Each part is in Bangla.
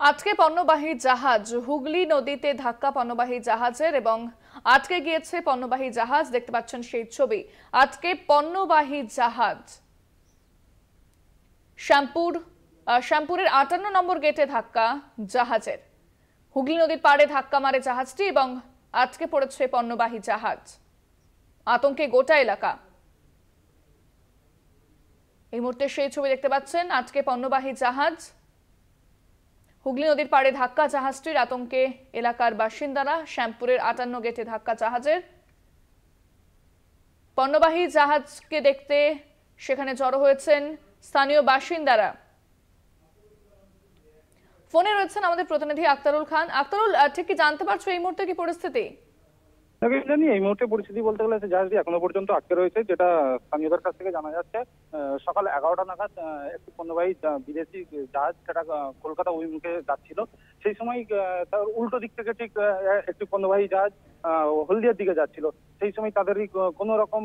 আজকে পণ্যবাহী জাহাজ, হুগলি নদীতে ধাক্কা পণ্যবাহী জাহাজের এবং আটকে গিয়েছে পণ্যবাহী জাহাজ, দেখতে পাচ্ছেন সেই ছবি। আজকে পণ্যবাহী জাহাজ। শ্যামপুর শ্যামপুরের আটান্ন নম্বর গেটে ধাক্কা জাহাজের। হুগলি নদীর পাড়ে ধাক্কা মারে জাহাজটি এবং আজকে পড়েছে পণ্যবাহী জাহাজ। আতঙ্কে গোটা এলাকা। এই মুহূর্তে সেই ছবি দেখতে পাচ্ছেন আজকে পণ্যবাহী জাহাজ। হুগলি নদীর পাড়ে ধাক্কা জাহাজটির আতঙ্কে এলাকার বাসিন্দারা শ্যামপুরের আটান্ন গেটে ধাক্কা জাহাজের পণ্যবাহী জাহাজকে দেখতে সেখানে জড়ো হয়েছেন স্থানীয় বাসিন্দারা। ফোনে রয়েছেন আমাদের প্রতিনিধি আক্তারুল খান। আক্তারুল ঠিক কি জানতে পারছ এই মুহূর্তে কি পরিস্থিতি? তবে এই মুহূর্তে পরিস্থিতি বলতে গেলে জাহাজটি এখনও পর্যন্ত আটকে রয়েছে, যেটা স্থানীয়দের কাছ থেকে জানা যাচ্ছে সকাল এগারোটা নাগাদ একটি পণ্যবাহী বিদেশি জাহাজ সেটা কলকাতা অভিমুখে যাচ্ছিল। সেই সময় তার উল্টো দিক থেকে ঠিক একটি পণ্যবাহী জাহাজ হলদিয়ার দিকে যাচ্ছিল। সেই সময় তাদেরই কোনো রকম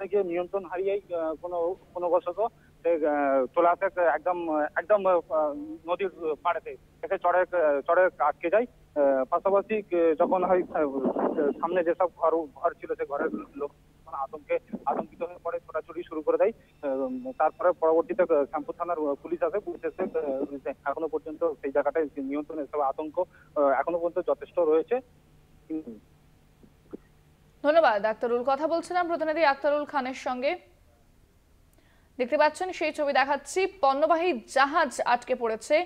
থেকে নিয়ন্ত্রণ হারিয়েই কোনো কোনো চলে আসে একদম একদম নদীর পাড়েতে। এসে চড়ে চড়ে আটকে যায়। পাশাপাশি যখন হয় সামনে যেসব ঘর ঘর ছিল, সে ঘরের লোক তখন আতঙ্কে আতঙ্কিত হয়ে পড়ে, ছোটাছুটি শুরু করে দেয়। তারপরে পরবর্তীতে শ্যামপুর থানার পুলিশ আসে, পুলিশ এসে এখনও পর্যন্ত সেই জায়গাটায় নিয়ন্ত্রণ এসব আতঙ্ক এখনও পর্যন্ত যথেষ্ট রয়েছে। ধন্যবাদ, আক্তারুল। কথা বলছিলাম প্রতিনিধি আক্তারুল খানের সঙ্গে। দেখতে পাচ্ছেন, সেই ছবি দেখাচ্ছি। পণ্যবাহী জাহাজ আটকে পড়েছে।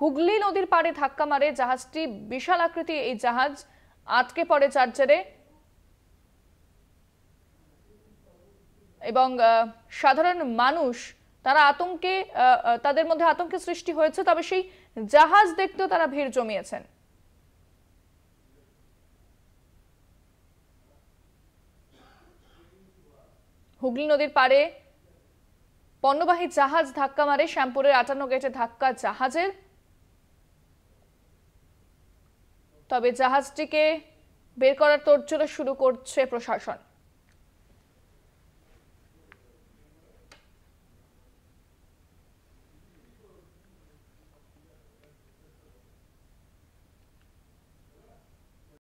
হুগলি নদীর পাড়ে ধাক্কা মারে জাহাজটি। বিশাল আকৃতি এই জাহাজ আটকে পড়ে চার্জারে এবং সাধারণ মানুষ, তারা আতঙ্কে তাদের মধ্যে আতঙ্কের সৃষ্টি হয়েছে, তবে সেই জাহাজ দেখতেও তারা ভিড় জমিয়েছেন। হুগলি নদীর পাড়ে পণ্যবাহী জাহাজ ধাক্কা মারে, শ্যামপুরের আটান্ন গেটে ধাক্কা জাহাজের। তবে জাহাজটিকে বের করার তোড়জোড় শুরু করছে প্রশাসন।